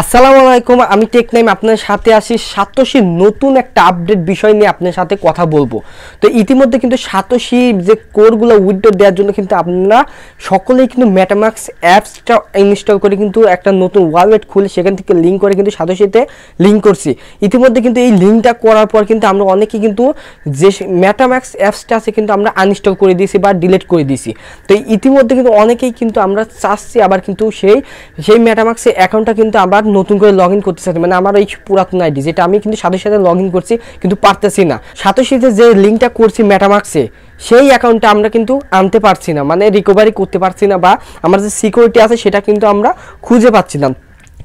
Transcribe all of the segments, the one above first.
আসসালামু আলাইকুম, আমি টেক নাইম আপনার সাথে আসি সাতোশি নতুন একটা আপডেট বিষয় নিয়ে আপনার সাথে কথা বলব। তো ইতিমধ্যে কিন্তু সাতোশি যে কোরগুলো উইথড্র দেওয়ার জন্য কিন্তু আপনারা সকলেই কিন্তু মেটামাক্স অ্যাপসটা ইনস্টল করে কিন্তু একটা নতুন ওয়ালেট খুলে সেখান থেকে লিঙ্ক করে কিন্তু সাতোশিতে লিঙ্ক করছি। ইতিমধ্যে কিন্তু এই লিঙ্কটা করার পর কিন্তু আমরা অনেকেই কিন্তু যে মেটাম্যাক্স অ্যাপসটা আছে কিন্তু আমরা আনইনস্টল করে দিয়েছি বা ডিলিট করে দিয়েছি। তো ইতিমধ্যে কিন্তু অনেকেই কিন্তু আমরা চাচ্ছি আবার কিন্তু সেই সেই মেটামাক্সের অ্যাকাউন্টটা কিন্তু আবার নতুন করে লগ ইন করতে চাচ্ছি মানে আমার এই পুরাতন আইডি যেটা আমি কিন্তু সাথে সাথে লগ ইন করছি, কিন্তু পারতেছি না। সাথে সাথে যে লিঙ্কটা করছি ম্যাটামার্কসে সেই অ্যাকাউন্টটা আমরা কিন্তু আনতে পারছি না। মানে রিকভারি করতে পারছি না বা আমার যে সিকিউরিটি আছে, সেটা কিন্তু আমরা খুঁজে পাচ্ছি না।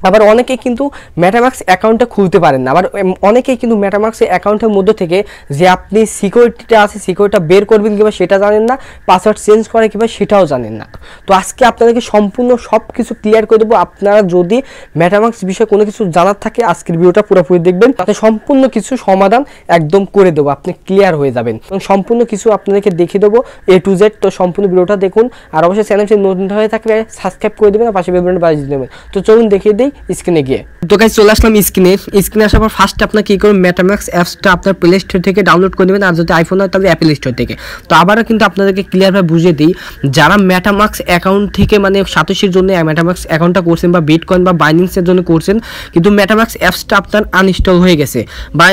আবার অনেকে কিন্তু মেটামাক্স অ্যাকাউন্টটা খুলতে পারেন না। আবার অনেকেই কিন্তু মেটামাক্সের অ্যাকাউন্টের মধ্যে থেকে যে আপনি সিকিউরিটিটা আছে সিকিউরিটিটা বের করবেন কিংবা সেটা জানেন না পাসওয়ার্ড চেঞ্জ করে কিংবা সেটাও জানেন না। তো আজকে আপনাদেরকে সম্পূর্ণ সব কিছু ক্লিয়ার করে দেবো। আপনারা যদি মেটামাক্স বিষয়ে কোনো কিছু জানার থাকে, আজকের ভিডিওটা পুরোপুরি দেখবেন। তাতে সম্পূর্ণ কিছু সমাধান একদম করে দেবো। আপনি ক্লিয়ার হয়ে যাবেন। এবং সম্পূর্ণ কিছু আপনাদেরকে দেখিয়ে দেবো এ টু জেড তো সম্পূর্ণ ভিডিওটা দেখুন। আর অবশ্যই চ্যানেলটি নতুন হয়ে থাকলে সাবস্ক্রাইব করে দেবেন আর পাশে বেলবনটা বাজিয়ে দেবেন। তো চলুন দেখিয়ে দিই। স্ক্রিনে গিয়ে। তো গাইজ চলে আসলাম স্ক্রিনে। স্ক্রিনে আসার পর ফার্স্ট আপনার কী করবেন? মেটাম্যাক্স অ্যাপসটা আপনার প্লে স্টোর থেকে ডাউনলোড করে নেবেন, আর যদি আইফোন হয়, তাহলে অ্যাপেল স্টোর থেকে। তো আবারও কিন্তু আপনাদেরকে ক্লিয়ারভাবে বুঝিয়ে দিই, যারা মেটামাক্স অ্যাকাউন্ট থেকে মানে সাতশির জন্য মেটামাক্স অ্যাকাউন্টটা করছেন বা বিটকয়েন বা বাইনিংসের জন্য করছেন, কিন্তু মেটামাক্স অ্যাপসটা আপনার আনইনস্টল হয়ে গেছে। বা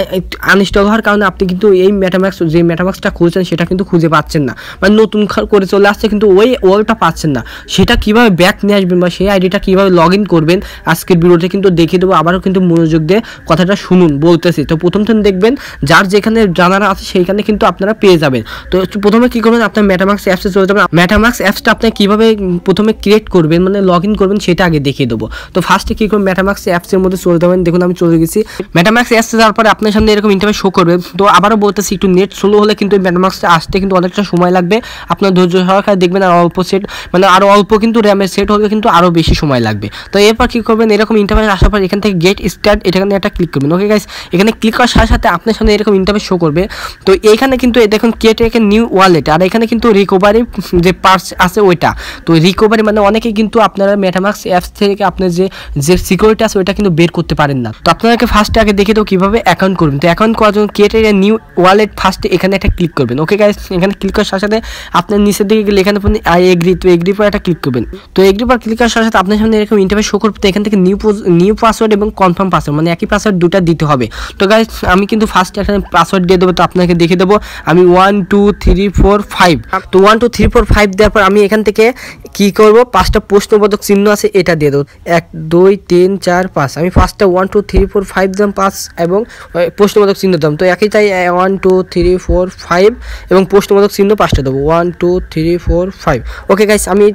আনইনস্টল হওয়ার কারণে আপনি কিন্তু এই মেটামাক্স যে মেটামাক্সটা খুঁজছেন সেটা কিন্তু খুঁজে পাচ্ছেন না। মানে নতুন করে চলে আসছে, কিন্তু ওই ওয়ালটা পাচ্ছেন না। সেটা কীভাবে ব্যাক নিয়ে আসবেন বা সেই আইডিটা কীভাবে লগ ইন করবেন আজকের ভিডিওতে কিন্তু দেখিয়ে দেবো, আবারও কিন্তু মনোযোগ দিয়ে কথাটা শুনুন, বলতেছি। তো প্রথম থেকে দেখবেন, যার যেখানে জানারা আছে সেইখানে কিন্তু আপনারা পেয়ে যাবেন। তো প্রথমে কি করবেন, আপনার মেটামাক্স অ্যাপসে চলে যাবেন। মেটামাক্স অ্যাপসটা আপনি কীভাবে প্রথমে ক্রিয়েট করবেন মানে লগ ইন করবেন, সেটা আগে দেখিয়ে দেবো। তো ফার্স্টে কী করবেন মেটামাক্স অ্যাপসের মধ্যে চলে যাবেন। দেখুন, আমি চলে গেছি। মেটামাক্স অ্যাপসে যাওয়ার পরে আপনার সামনে এরকম ইন্টারভিউ শো করবে। তো আবারও বলতেছি, একটু নেট স্লো হলে কিন্তু মেটামাক্সটা আসতে কিন্তু অনেকটা সময় লাগবে। আপনার ধৈর্য সহকারে দেখবেন, আর অল্প সেট মানে আরও অল্প কিন্তু র্যামের সেট হলে কিন্তু আরও বেশি সময় লাগবে। তো এরপর কী করবেন এরকম ইন্টারভিউ আসার পর এখান থেকে গেট স্টার্ট এখানে একটা ক্লিক করবেন। ওকে গাইস এখানে ক্লিক করার সাথে সাথে আপনার সামনে এরকম ইন্টারভিউ শো করবে। তো এইখানে কিন্তু দেখুন কেটে এখানে নিউ ওয়ালেট আর এখানে কিন্তু রিকভারি যে পার্স আছে ওইটা। তো রিকভারি মানে অনেকেই কিন্তু আপনারা মেটামাক্স অ্যাপস থেকে আপনার যে যে সিকিউরিটি আছে ওইটা কিন্তু বের করতে পারেন না। তো আপনাদেরকে ফার্স্টে আগে দেখে তো কীভাবে অ্যাকাউন্ট করবেন। তো অ্যাকাউন্ট করার জন্য কেটে নিউ ওয়ালেট ফার্স্টে এখানে একটা ক্লিক করবেন। ওকে গাইস এখানে ক্লিক করার সাথে সাথে আপনার নিচের দিকে গেলে এখানে আই এগ্রি তো এগ্রি পর একটা ক্লিক করবেন। তো এগ্রি পর ক্লিক করার সাথে সাথে আপনার সামনে এরকম ইন্টারভিউ শো করবে। তো এখান থেকে নিউ নিউ পাসওয়ার্ড এবং কনফার্ম পাসওয়ার্ড মানে একই পাসওয়ার্ড দুটা দিতে হবে। তো গাইস আমি কিন্তু ফার্স্ট এখানে পাসওয়ার্ড দিয়ে দেবো, তো আপনাকে দেখে দেবো। আমি one two three four five তো one two three four five দেওয়ার পর আমি এখান থেকে কি করব? পাঁচটা প্রশ্নবোধক চিহ্ন আছে, এটা দিয়ে দেবো। এক, দুই, তিন, চার, পাঁচ। আমি ফার্স্টটা one two three four five দিলাম, পাঁচ এবং প্রশ্নবোধক চিহ্ন দিলাম। তো একই তাই one two three four five এবং প্রশ্নবোধক চিহ্ন পাঁচটা দেবো। One two three four five okay guys আমি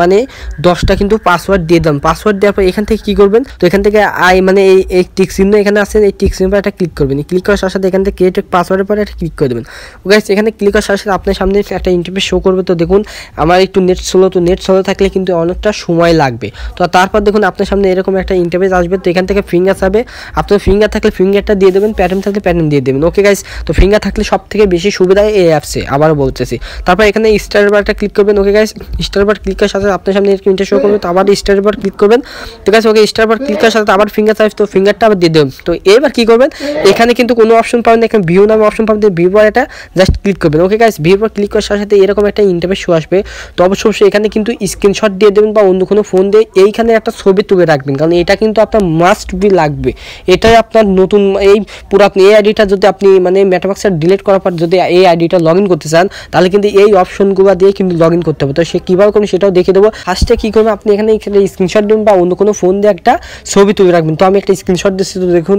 মানে দশটা কিন্তু পাসওয়ার্ড দিয়ে দিলাম। পাসওয়ার্ড দেওয়ার পর এখান থেকে কি করবেন? তো এখান থেকে আই মানে এই এই টিক চিহ্ন এখানে আছে, এই টিক চিহ্ন একটা ক্লিক করবেন। ক্লিক করার সাথে সাথে এখান থেকে ক্রিয়েট পাসওয়ার্ডের পরে একটা ক্লিক করে দেবেন। গাইস এখানে ক্লিক করার সাথে সাথে আপনার সামনে একটা ইন্টারফেস শো করবে। তো দেখুন, আমার একটু নেট স্লো তো নেট স্লো থাকলে কিন্তু অনেকটা সময় লাগবে। তো তারপর দেখুন, আপনার সামনে এরকম একটা ইন্টারফেস আসবে। তো এখান থেকে ফিঙ্গার যাবে আপনার ফিঙ্গার থাকলে ফিঙ্গারটা দিয়ে দেবেন প্যাটার্ন থাকলে প্যাটার্ন দিয়ে দেবেন। ওকে গাইস তো ফিঙ্গার থাকলে সব থেকে বেশি সুবিধা এই অ্যাপসে আবারও বলতেছি। তারপর এখানে স্টার বারটা ক্লিক করবেন। Okay guys star bar click করার সাথে আপনার সামনে এরকম ইন্টার শো করবে। তো আবার স্টার বার ক্লিক করবেন। তো guys okay star bar click করার সাথে আবার ফিঙ্গার সাইজ তো ফিঙ্গারটা আবার দিয়ে দেবেন তো এবার কি করবেন? এখানে কিন্তু কোনো অপশন পাবেন না, এখানে ভিউ নামে অপশন পাবেন ভিউ বার এটা জাস্ট ক্লিক করবেন। Okay guys view bar click করার সাথে সাথে এরকম একটা ইন্টারফেস শো আসবে। তো অবশ্যই অবশ্যই এখানে কিন্তু স্ক্রিনশট দিয়ে দেবেন বা অন্য কোনো ফোন দিয়ে এইখানে একটা ছবি তুলে রাখবেন। কারণ এটা কিন্তু আপনার মাস্ট বি লাগবে। এটাই আপনার নতুন, এই পুরাতন এই আইডিটা যদি আপনি মানে মেটামাক্সের ডিলিট করার পর যদি এই আইডিটা লগ ইন করতে চান, তাহলে কিন্তু এই অপশনগুলো দিয়ে কিন্তু লগ ইন করতে হবে। তো সে কীভাবে করবেন সেটাও দেখে দেবো। ফার্স্টে কী করবেন? আপনি এখানে এখানে স্ক্রিনশট দেবেন বা অন্য কোনো ফোন দিয়ে একটা ছবি তুলে রাখবেন। তো আমি একটা স্ক্রিনশট দিচ্ছি, তো দেখুন।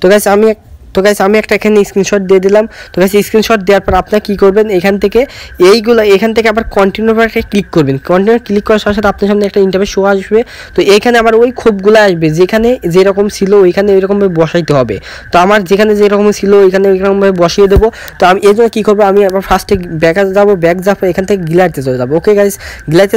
তো গাছ আমি তো গাইস আমি একটা এখানে স্ক্রিনশট দিয়ে দিলাম। তো গাইস স্ক্রিনশট দেওয়ার পর আপনার কি করবেন? এখান থেকে এইগুলো, এখান থেকে আবার কন্টিনিউ একটা ক্লিক করবেন। কন্টিনিউ ক্লিক করার সাথে সাথে আপনার সামনে একটা ইন্টারভিউ শো আসবে। তো এখানে আবার ওই খোপগুলো আসবে। যেখানে যেরকম ছিল, ওইখানে ওইরকমভাবে বসাইতে হবে। তো আমার যেখানে যেরকম ছিল, ওইখানে ওইরকমভাবে বসিয়ে দেবো। তো আমি এই জন্য কী করব? আমি আবার ফার্স্টে ব্যাকে যাব ব্যাক যাব এখান থেকে গিলারতে চলে যাব। ওকে গাইস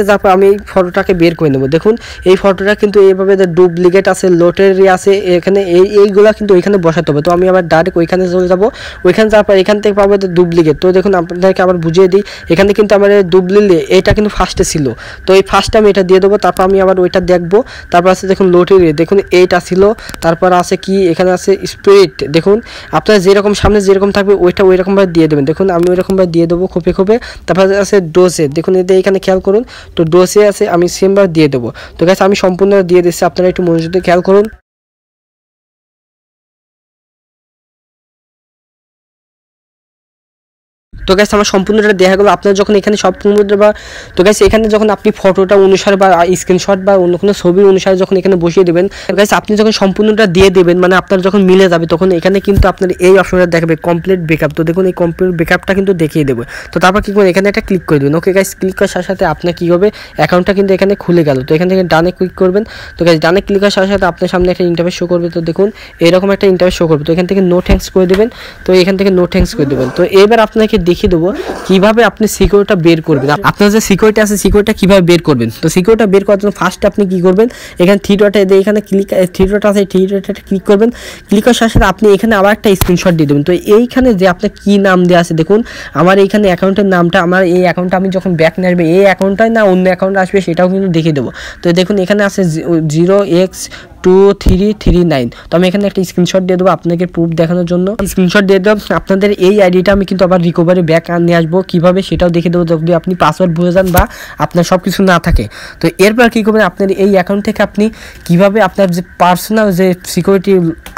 যাওয়ার পর আমি এই ফটোটাকে বের করে নেব। দেখুন, এই ফটোটা কিন্তু এইভাবে ডুপ্লিকেট আছে লোটেরি আছে, এখানে এই, এইগুলা কিন্তু ওইখানে বসাতে হবে। তো আমি আবার ডাইরেক্ট ওইখানে চলে যাব। ওইখানে যাওয়ার পর এখান থেকে পাবো ডুপ্লিকেট তো দেখুন, আপনাদেরকে আবার বুঝিয়ে দিই, এখানে কিন্তু আমার ডুপ্লিলে এটা কিন্তু ফার্স্টে ছিল। তো এই ফার্স্টে আমি এটা দিয়ে দেবো, তারপর আমি আবার ওইটা দেখব। তারপর আছে দেখুন লোটেরি দেখুন এইটা ছিল। তারপর আছে কি, এখানে আছে স্পিরিট দেখুন। আপনার যেরকম সামনে যেরকম থাকবে, ওইটা ওই রকমভাবে দিয়ে দেবেন। দেখুন, আমি ওই রকমভাবে দিয়ে দেবো খোপে খোপে। তারপর আছে ডোসে দেখুন এতে এখানে খেয়াল করুন। তো ডোসে আছে, আমি সেমভাবে দিয়ে দেবো। তো গাছ আমি সম্পূর্ণ দিয়ে দিচ্ছি, আপনারা একটু মনোযোগ দিয়ে খেয়াল করুন। তো গ্যাস আমার সম্পূর্ণটা দেখা গেলো। আপনার যখন এখানে সম্পূর্ণ বা তো গ্যাস এখানে যখন আপনি ফটোটা অনুসারে বা স্ক্রিনশট বা অন্য কোনো ছবি অনুসারে যখন এখানে বসিয়ে দেবেন গ্যাস আপনি যখন সম্পূর্ণটা দিয়ে দেবেন মানে আপনার যখন মিলে যাবে, তখন এখানে কিন্তু আপনার এই অপশনটা দেখাবে কমপ্লিট বেকআপ তো দেখুন, এই কমপ্লিট বেকআপটা কিন্তু দেখিয়ে দেবে। তো তারপর কী করবেন? এখানে একটা ক্লিক করে দেবেন। ওকে গাইস ক্লিক করার সাথে সাথে আপনার কী হবে? অ্যাকাউন্টটা কিন্তু এখানে খুলে গেল। তো এখান থেকে ডানে ক্লিক করবেন। তো গাইস ডানে ক্লিক করার সাথে সাথে আপনার সামনে একটা ইন্টারভেস শো করবে। তো দেখুন, এরকম একটা ইন্টারভেস শো করবে। তো এখান থেকে নো থ্যাঙ্কস করে দেবেন। তো এখান থেকে নো থ্যাঙ্কস করে দেবেন। তো এবার আপনাকে দেখিয়ে দেবো কীভাবে আপনি সিকিউরিটা বের করবেন। আপনার যে সিকিউরিটি আছে সিকিউরিটা কীভাবে বের করবেন? তো সিকিউরিটা বের করার জন্য ফার্স্ট আপনি কি করবেন? এখানে থ্রি ডটে এখানে ক্লিক থ্রি ডট আছে থ্রি ডটে ক্লিক করবেন। ক্লিক করার সাথে সাথে আপনি এখানে আবার একটা স্ক্রিনশট দিয়ে দেবেন। তো এইখানে যে আপনার কি নাম দেওয়া আছে, দেখুন, আমার এইখানে অ্যাকাউন্টের নামটা, আমার এই অ্যাকাউন্টটা আমি যখন ব্যাক নিয়ে আসবে, এই অ্যাকাউন্টটাই না অন্য অ্যাকাউন্ট আসবে, সেটাও কিন্তু দেখিয়ে দেবো। তো দেখুন, এখানে আছে zero x two three three nine তো আমি এখানে একটা স্ক্রিনশট দিয়ে দেবো আপনাকে প্রুফ দেখানোর জন্য। স্ক্রিনশট দিয়ে দেবো আপনাদের এই আইডিটা আমি কিন্তু আবার রিকভারি ব্যাক নিয়ে আসব। কীভাবে সেটাও দেখে দেবো যদি আপনি পাসওয়ার্ড ভুলে যান বা আপনার সব কিছু না থাকে। তো এরপর কী করবেন, আপনার এই অ্যাকাউন্ট থেকে আপনি কীভাবে আপনার যে পার্সোনাল যে সিকিউরিটি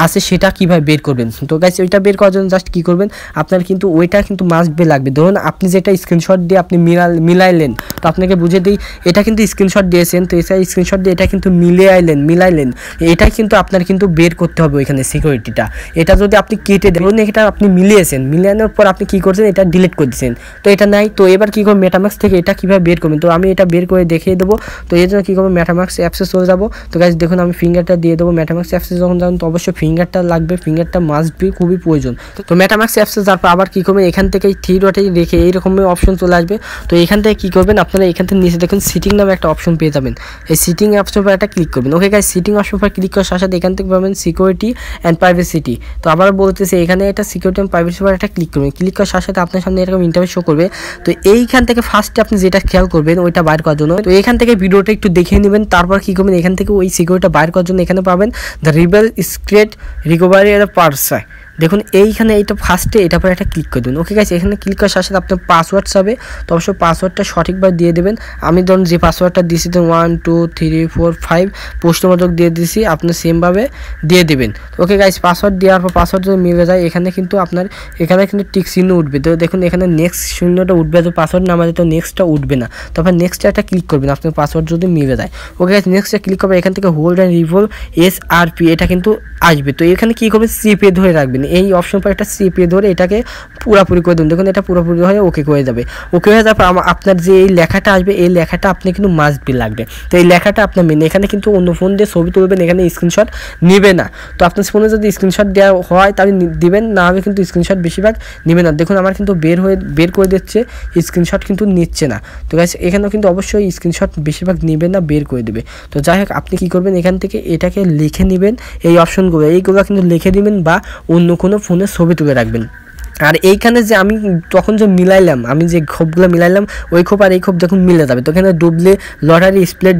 আছে সেটা কীভাবে বের করবেন। তো গাইস ওইটা বের করার জন্য জাস্ট কী করবেন, আপনার কিন্তু ওইটা কিন্তু মাস্ট বে লাগবে। ধরুন আপনি যেটা স্ক্রিনশট দিয়ে আপনি মিলাল মিলাইলেন, তো আপনাকে বুঝে দিই, এটা কিন্তু স্ক্রিনশট দিয়েছেন, তো এটা স্ক্রিনশট দিয়ে এটা কিন্তু মিলে আইলেন, মিলাইলেন। এটাই কিন্তু আপনার কিন্তু বের করতে হবে ওইখানে সিকিউরিটিটা এটা যদি আপনি কেটে ধরুন এটা আপনি মিলিয়েছেন মিলিয়ানোর পর আপনি কি করছেন, এটা ডিলিট করে দিচ্ছেন তো এটা নাই, তো এবার কী করব মেটামাক্স থেকে এটা কীভাবে বের করবেন? তো আমি এটা বের করে দেখিয়ে দেবো। তো এর জন্য কী করব মেটামাক্স অ্যাপসে চলে যাব। তো গাছ দেখুন আমি ফিঙ্গারটা দিয়ে দেবো মেটামাক্স অ্যাপসে যখন যাবেন, তো অবশ্যই ফিঙ্গারটা লাগবে ফিঙ্গারটা মাস্ট বি খুবই প্রয়োজন। তো মেটামাক্স অ্যাপসে যাওয়ার পর আবার কী করবেন, এখান থেকে থ্রি ডটেই রেখে এইরকমের অপশন চলে আসবে। তো এখান থেকে কী করবেন, আপনারা এখান থেকে নিচে দেখুন সিটিং নামে একটা অপশন পেয়ে যাবেন। এই সিটিং অপশন একটা ক্লিক করবেন। ওকে গাছ সিটিং অপশন পর ক্লিক করার সাথে এখান থেকে পাবেন সিকিউরিটি অ্যান্ড প্রাইভেসিটি তো আবার বলতেছে, এখানে একটা সিকিউরিটি অ্যান্ড প্রাইভেসি পর একটা ক্লিক করবেন। ক্লিক করার সাথে সাথে আপনার সামনে এরকম ইন্টারভিউ শো করবে। তো এইখান থেকে ফার্স্টে আপনি যেটা খেয়াল করবেন, ওইটা বাইর করার জন্য। তো এখান থেকে ভিডিওটা একটু দেখে নেবেন, তারপর কী করবেন, এখান থেকে ওই সিকিউরিটিটা বাইর করার জন্য এখানে পাবেন দ্য রিবেল স্ক্রেট রিকভারি পার্সায় দেখুন, এইখানে এইটা ফার্স্টে এটা পরে একটা ক্লিক করে দেবেন ওকে গাইছে এখানে ক্লিক করার সাথে সাথে আপনার পাসওয়ার্ড যাবে তো অবশ্যই পাসওয়ার্ডটা সঠিকভাবে দিয়ে দেবেন। আমি ধরুন যে পাসওয়ার্ডটা দিয়েছি তো one two three four five প্রশ্নবোধক দিয়ে দিয়েছি, আপনি সেমভাবে দিয়ে দেবেন। ওকে গাইস পাসওয়ার্ড দেওয়ার পর পাসওয়ার্ড যদি মিলে যায়, এখানে কিন্তু আপনার, এখানে কিন্তু টিক চিহ্ন উঠবে। তো দেখুন, এখানে নেক্সট শূন্যটা উঠবে, তো পাসওয়ার্ড না আমাদের তো নেক্সটটা উঠবে না। তারপর নেক্সটে একটা ক্লিক করবেন, আপনার পাসওয়ার্ড যদি মিলে যায়। ওকে গাইস নেক্সটে ক্লিক করবে এখান থেকে hold and রিভোল S R P এটা কিন্তু আসবে। তো এখানে কী করবেন? সিপে ধরে রাখবেন। এই অপশন পর একটা সিপে ধরে এটাকে পুরাপুরি করে দিন। দেখুন, এটা পুরোপুরি হয়ে ওকে করে যাবে। ওকে হয়ে যাওয়ার পর আপনার যে এই লেখাটা আসবে, এই লেখাটা আপনি কিন্তু মাস্ট বি লাগবে। তো এই লেখাটা আপনার মেন এখানে কিন্তু অন্য ফোন দিয়ে ছবি তুলবেন, এখানে স্ক্রিনশট নেবে না। তো আপনার ফোনে যদি স্ক্রিনশট দেওয়া হয়, তাহলে দিবেন, না হবে কিন্তু স্ক্রিনশট বেশিরভাগ নেবে না। দেখুন, আমার কিন্তু বের হয়ে, বের করে দিচ্ছে স্ক্রিনশট কিন্তু নিচ্ছে না। তো গাছ এখানেও কিন্তু অবশ্যই স্ক্রিনশট বেশিরভাগ নেবে না, বের করে দেবে। তো যাই হোক, আপনি কী করবেন, এখান থেকে এটাকে লিখে নেবেন, এই অপশনগুলো এইগুলো কিন্তু লিখে দিবেন বা অন্য কোনো ফোনে ছবি তুলে রাখবেন। আর এইখানে যে আমি তখন যে মিলাইলাম, আমি যে খোপগুলো মিলাইলাম, ওই খোপ আর এই খোপ দেখুন মিলে যাবে তো এখানে ডুবলে লটারি স্প্লেট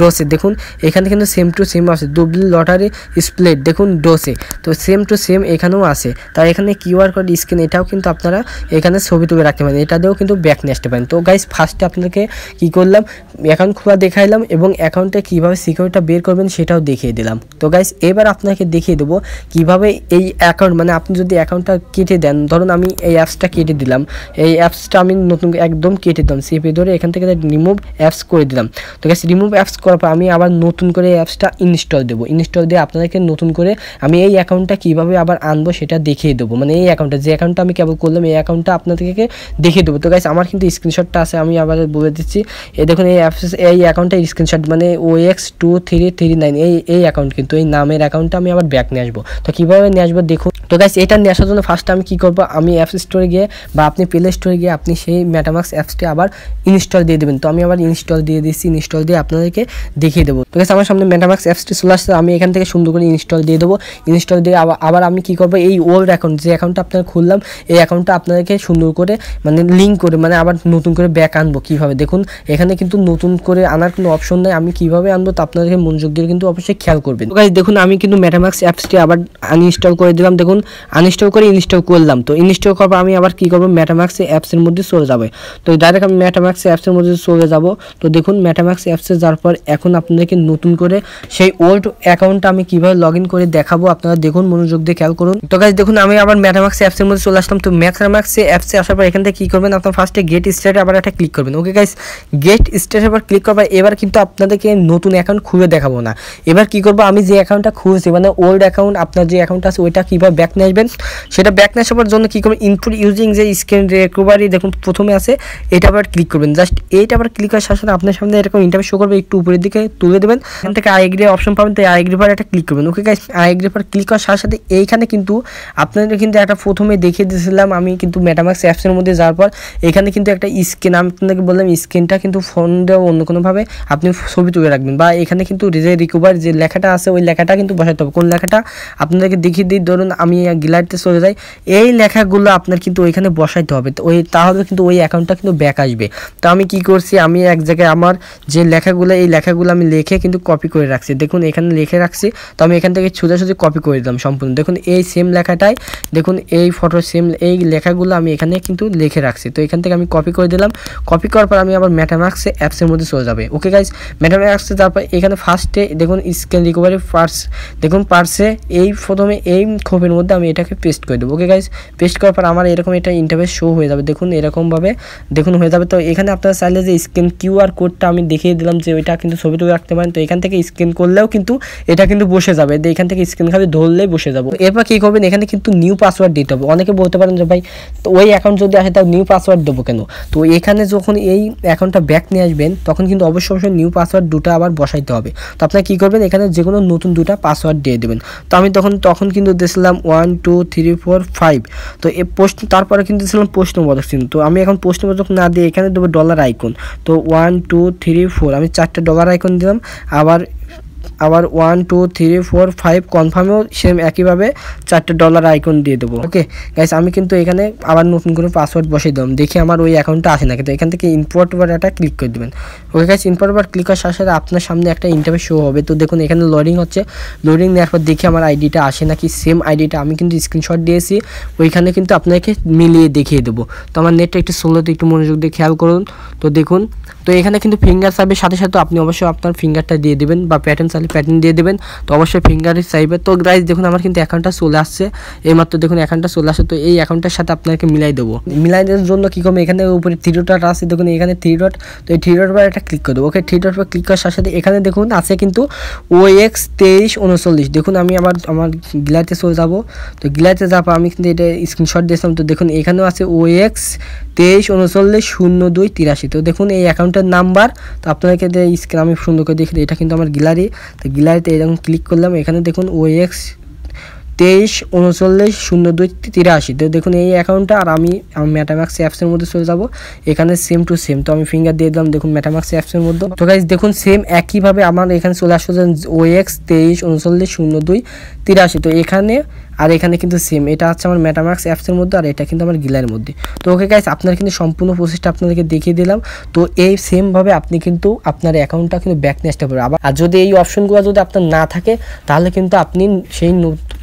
ডোসে দেখুন, এখানে কিন্তু সেম টু সেম আছে ডুবলে লটারি স্প্লেট দেখুন ডোসে তো সেম টু সেম এখানেও আছে তাই এখানে কিউআর কোড স্ক্রিন এটাও কিন্তু আপনারা এখানে ছবি তুলে রাখতে পারেন। এটা দিয়েও কিন্তু ব্যাক নিয়ে আসতে পারেন। তো গাইজ ফার্স্টে আপনাকে কী করলাম? অ্যাকাউন্ট খোলা দেখাইলাম এবং অ্যাকাউন্টে কীভাবে সিকিউরিটিটা বের করবেন সেটাও দেখিয়ে দিলাম। তো গাইজ এবার আপনাকে দেখিয়ে দেবো কীভাবে এই অ্যাকাউন্ট মানে আপনি যদি অ্যাকাউন্টটা কেটে দেন ধরুন আমি এই অ্যাপসটা কেটে দিলাম। এই অ্যাপসটা আমি নতুন একদম কেটে দিলাম। সিপে ধরে এখান থেকে রিমুভ অ্যাপস করে দিলাম। তো গ্যাস রিমুভ অ্যাপস করার পর আমি আবার নতুন করে এই অ্যাপসটা ইনস্টল দেবো। ইনস্টল দিয়ে আপনাদেরকে নতুন করে আমি এই অ্যাকাউন্টটা কীভাবে আবার আনব সেটা দেখিয়ে দেবো। মানে এই অ্যাকাউন্টটা যে অ্যাকাউন্টটা আমি কেবল করলাম, এই অ্যাকাউন্টটা আপনাদেরকে দেখিয়ে দেবো। তো গাইস আমার কিন্তু স্ক্রিনশটটা আছে, আমি আবার বলে দিচ্ছি। এই দেখুন, এই অ্যাপস এই অ্যাকাউন্টটা স্ক্রিনশট মানে O x two three three nine এই এই অ্যাকাউন্ট কিন্তু, এই নামের অ্যাকাউন্টটা আমি আবার ব্যাক নিয়ে আসব। তো কীভাবে নিয়ে আসব, দেখুন। তো গাইস এটা নিয়ে আসার জন্য ফার্স্ট আমি কী করব আমি অ্যাপ স্টোরে গিয়ে বা আপনি প্লে স্টোরে গিয়ে আপনি সেই ম্যাটামাক্স অ্যাপসটি আবার ইনস্টল দিয়ে দেবেন। তো আমি আবার ইনস্টল দিয়ে দিচ্ছি ইনস্টল দিয়ে আপনাদেরকে দেখিয়ে দেবো। তো গাইস আমার সামনে মেটামাক্স অ্যাপসটি চলে আসছে, আমি এখান থেকে সুন্দর করে ইনস্টল দিয়ে দেবো। ইনস্টল দিয়ে আবার আমি কি করব, এই ওল্ড অ্যাকাউন্ট যে অ্যাকাউন্টটা আপনার খুললাম, এই অ্যাকাউন্টটা আপনাদেরকে সুন্দর করে মানে লিঙ্ক করে মানে আবার নতুন করে ব্যাক আনব কীভাবে? দেখুন, এখানে কিন্তু নতুন করে আনার কোনো অপশন নেই, আমি কীভাবে আনব তা আপনাদেরকে মনোযোগ দিয়ে কিন্তু অবশ্যই খেয়াল করবেন। দেখুন, আমি কিন্তু ম্যাটামাক্স অ্যাপসটি আবার আনইনস্টল করে দিলাম, দেখুন আনইনস্টল করে ইনস্টল করলাম। তো ইনস্টল পর আমি আবার কি করব? মেটাম্যাক্স অ্যাপসের মধ্যে চলে যাবে। তো ডাইরেক্ট আমি মেটাম্যাক্স অ্যাপসের মধ্যে চলে যাব। তো দেখুন মেটাম্যাক্স অ্যাপসে যাওয়ার পর এখন আপনাদেরকে নতুন করে সেই ওল্ড অ্যাকাউন্টটা আমি কীভাবে লগ ইন করে দেখাবো আপনারা দেখুন, মনোযোগ দিয়ে খেয়াল করুন। তো গাইজ দেখুন, আমি আবার মেটাম্যাক্স অ্যাপসের মধ্যে চলে আসলাম। তো মেটাম্যাক্স অ্যাপসে আসার পর এখান থেকে কী করবেন? আপনার ফার্স্টে গেট স্টার্টে আবার একটা ক্লিক করবেন। ওকে গাইজ গেট স্টার্টে আবার ক্লিক করবার এবার কিন্তু আপনাদেরকে নতুন অ্যাকাউন্ট খুলে দেখাবো না। এবার কি করব? আমি যে অ্যাকাউন্টটা খুলছি মানে ওল্ড অ্যাকাউন্ট আপনার যে অ্যাকাউন্ট আছে, ওইটা কীভাবে ব্যাক নিয়ে আসবেন? সেটা ব্যাক নিয়ে আসার জন্য কী করবেন? ইনপুট ইউজিং যে স্ক্রিন রিকভারি দেখুন, প্রথমে আছে, এটা আবার ক্লিক করবেন। জাস্ট এইটা আবার ক্লিক করার সাথে সাথে আপনার সামনে এরকম ইন্টারভিউ শো করবে, একটু উপরের দিকে তুলে দেবেন। এখান থেকে আই এগ্রি অপশন পাবেন, তাই আই এগ্রি একটা ক্লিক করবেন। Okay guys I agree click করার সাথে সাথে এইখানে কিন্তু আপনাদের কিন্তু একটা প্রথমে দেখিয়ে দিয়েছিলাম, আমি কিন্তু মেটামাক্স অ্যাপসের মধ্যে যাওয়ার পর, এখানে কিন্তু একটা স্ক্রিন আমি আপনাদেরকে বললাম স্ক্রিনটা কিন্তু ফোন দেওয়া অন্য কোনোভাবে আপনি ছবি তুলে রাখবেন বা এখানে কিন্তু যে রিকভার যে লেখাটা আছে, ওই লেখাটা কিন্তু বসাতে হবে। কোন লেখাটা? আপনাদেরকে দেখিয়ে দিই, ধরুন আমি গ্যালারিতে চলে যাই, এই লেখাগুলো আপনার কিন্তু ওইখানে বসাইতে হবে। তো ওই তাহলে কিন্তু ওই অ্যাকাউন্টটা কিন্তু ব্যাক আসবে। তো আমি কি করছি, আমি এক জায়গায় আমার যে লেখাগুলো, এই লেখাগুলো আমি লিখে কিন্তু কপি করে রাখছি। দেখুন, এখানে লিখে রাখছি। তো আমি এখান থেকে সোজাসুজি কপি করে দিলাম সম্পূর্ণ। দেখুন, এই সেম লেখাটাই, দেখুন, এই ফটো সেম এই লেখাগুলো আমি এখানে কিন্তু লিখে রাখছি। তো এখান থেকে আমি কপি করে দিলাম। কপি করার পর আমি আবার ম্যাটামাক্সে অ্যাপসের মধ্যে চলে যাবে। ওকে গাইজ ম্যাটামাক্সে তারপর এখানে ফার্স্টে দেখুন স্ক্যান রিকভারি পার্স দেখুন পার্সে এই প্রথমে এই খোপের মধ্যে আমি এটাকে পেস্ট করে দেবো। ওকে গাইজ পেস্ট করার পর আমার এরকম এটা ইন্টারভেস শো হয়ে যাবে। দেখুন, এরকমভাবে, দেখুন, হয়ে যাবে। তো এখানে আপনারা চাইলে যে স্ক্যান কিউআর কোডটা আমি দেখিয়ে দিলাম যে ওইটা কিন্তু ছবি তুলে রাখতে পারেন। তো এখান থেকে স্ক্যান করলেও কিন্তু এটা কিন্তু বসে যাবে। এখান থেকে স্ক্যান খালি ধরলেই বসে যাব। এরপর কী করবেন? এখানে কিন্তু নিউ পাসওয়ার্ড দিতে হবে। অনেকে বলতে পারেন যে, ভাই, তো ওই অ্যাকাউন্ট যদি আসে তাও নিউ পাসওয়ার্ড দেবো কেন? তো এখানে যখন এই অ্যাকাউন্টটা ব্যাক নিয়ে আসবেন, তখন কিন্তু অবশ্যই অবশ্যই নিউ পাসওয়ার্ড দুটো আবার বসাইতে হবে। তো আপনারা কী করবেন? এখানে যে কোনো নতুন দুটা পাসওয়ার্ড দিয়ে দেবেন। তো আমি তখন তখন কিন্তু দিয়েছিলাম one two three four five তো এ প্রশ্ন, তারপরে কিন্তু ছিলাম প্রশ্নবোধক চিহ্ন। তো আমি এখন প্রশ্নবোধক না দিয়ে এখানে দেবো ডলার আইকন তো ওয়ান টু থ্রি ফোর আমি চারটে ডলার আইকন দিলাম। আবার আবার one two three four five কনফার্মেও same একইভাবে চারটে ডলার আইকন দিয়ে দেবো। ওকে গাইস আমি কিন্তু এখানে আবার নতুন করে পাসওয়ার্ড বসিয়ে দিলাম। দেখি আমার ওই অ্যাকাউন্টটা আসে না কিন্তু এখান থেকে ইম্পোর্ট বার একটা ক্লিক করে দেবেন। Okay guys import bar click করার সাথে সাথে আপনার সামনে একটা ইন্টারভিউ শো হবে। তো দেখুন, এখানে লোডিং হচ্ছে। লোডিং নেওয়ার পর দেখি আমার আইডিটা আসে নাকি? সেম আইডিটা আমি কিন্তু স্ক্রিনশট দিয়েছি। ওইখানে কিন্তু আপনাকে মিলিয়ে দেখিয়ে দেবো। তো আমার নেটটা একটু স্লোতে একটু মনোযোগ দিয়ে খেয়াল করুন। তো দেখুন তো এখানে কিন্তু ফিঙ্গার চাইবে সাথে সাথে আপনি অবশ্যই আপনার ফিঙ্গারটা দিয়ে দেবেন বা প্যাটার্ন চাইলে প্যাটার্ন দিয়ে দেবেন। তো অবশ্যই ফিঙ্গার চাইবে তো গাইজ দেখুন আমার কিন্তু অ্যাকাউন্টটা চলে আসছে। এইমাত্র দেখুন অ্যাকাউন্টটা চলে আসছে। তো এই অ্যাকাউন্টের সাথে আপনাকে মিলাই দেবো। মিলাই দেওয়ার জন্য কী করব? এখানে উপরে থ্রি ডট আছে। দেখুন এখানে থ্রি ডট তো এই থ্রি ডট পর একটা ক্লিক করে দেবো। ওকে থ্রি ডট পর ক্লিক করার সাথে সাথে এখানে দেখুন আছে কিন্তু ও এক্স তেইশ উনচল্লিশ। দেখুন আমি আবার আমার গ্লাইতে চলে যাব। তো গ্লাইতে যাব আমি কিন্তু এটা স্ক্রিনশট দিয়েছিলাম। তো দেখুন এখানেও আছে ও এক্স তেইশ উনচল্লিশ শূন্য দুই তিরাশি। তো দেখুন এই অ্যাকাউন্টের নাম্বার, তো আপনাকে স্ক্রিন আমি সুন্দর করে দেখি এটা কিন্তু আমার গ্যালারি। তো গ্যালারিতে এরকম ক্লিক করলাম, এখানে দেখুন ও এক্স তেইশ উনচল্লিশ শূন্য দুই তিরাশি। তো দেখুন এই অ্যাকাউন্টটা আর আমি মেটাম্যাক্স অ্যাপসের মধ্যে চলে যাব। এখানে সেম টু সেম তো আমি ফিঙ্গার দিয়ে দিলাম, দেখুন মেটাম্যাক্স অ্যাপসের মধ্যে। তো গাইজ দেখুন সেম একইভাবে আমার এখানে চলে আসছে ও এক্স তেইশ উনচল্লিশ শূন্য দুই তিরাশি। তো এখানে আর এখানে কিন্তু সেম এটা হচ্ছে আমার মেটামার্ক্স অ্যাপসের মধ্যে আর এটা কিন্তু আমার গিলার মধ্যে। তো ওকে গাইস আপনার কিন্তু সম্পূর্ণ প্রসেসটা আপনাদেরকে দেখিয়ে দিলাম। তো এই সেমভাবে আপনি কিন্তু আপনার অ্যাকাউন্টটা কিন্তু ব্যাক নিয়ে আসতে পারবেন। আবার আর যদি এই অপশনগুলো যদি আপনার না থাকে, তাহলে কিন্তু আপনি সেই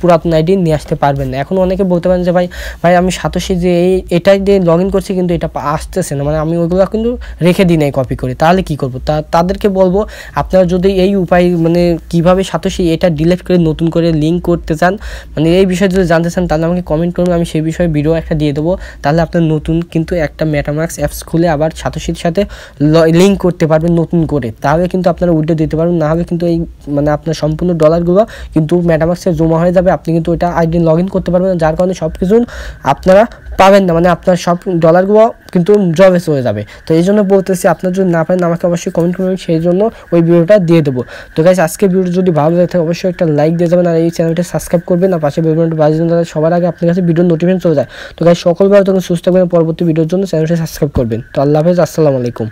পুরাতন আইডি নিয়ে আসতে পারবেন না। এখন অনেকে বলতে পারেন যে, ভাই ভাই, আমি সাতশি যে এই, এটাই দিয়ে লগ ইন করছি, কিন্তু এটা আসতেছে না। মানে আমি ওইগুলো কিন্তু রেখে দিই নাই কপি করে। তাহলে কি করব? তা তাদেরকে বলব, আপনারা যদি এই উপায় মানে কীভাবে সাতশি এটা ডিলিট করে নতুন করে লিঙ্ক করতে চান মানে এই বিষয়ে যদি জানতে চান, তাহলে আমাকে কমেন্ট করুন। আমি সেই বিষয়ে ভিডিও একটা দিয়ে দেবো। তাহলে আপনার নতুন কিন্তু একটা ম্যাটামার্কস অ্যাপস খুলে আবার ছাত্রশীর সাথে লিঙ্ক করতে পারবেন নতুন করে। তাহলে কিন্তু আপনারা উইডো দিতে পারবেন। না হলে কিন্তু এই মানে আপনার সম্পূর্ণ ডলারগুলো কিন্তু ম্যাটামার্কসে জমা হয়ে যাবে। আপনি কিন্তু ওইটা আইডি লগ করতে পারবেন। যার কারণে সব কিছু আপনারা পাবেন না মানে আপনার সব ডলারগুলো কিন্তু জবেস হয়ে যাবে। তো এই জন্য বলতেছি, আপনার যদি না পারেন, আমাকে অবশ্যই কমেন্ট করবেন, সেই জন্য ওই ভিডিওটা দিয়ে দেবো। তো গাইজ আজকে ভিডিও যদি ভালো লাগে থাকে অবশ্যই একটা লাইক দিয়ে যাবেন আর এই চ্যানেলটা সাবস্ক্রাইব করবেন, আর পাশে বেলবনটা বাজিয়ে দেবেন সবার আগে আপনার কাছে ভিডিও নোটিফিকেশন চলে যায়। তো গাইজ সকল ভালো তখন সুস্থ থাকবেন, পরবর্তী ভিডিওর জন্য চ্যানেলটা সাবস্ক্রাইব করবেন। তো আল্লাহ হাফেজ, আসসালামু আলাইকুম।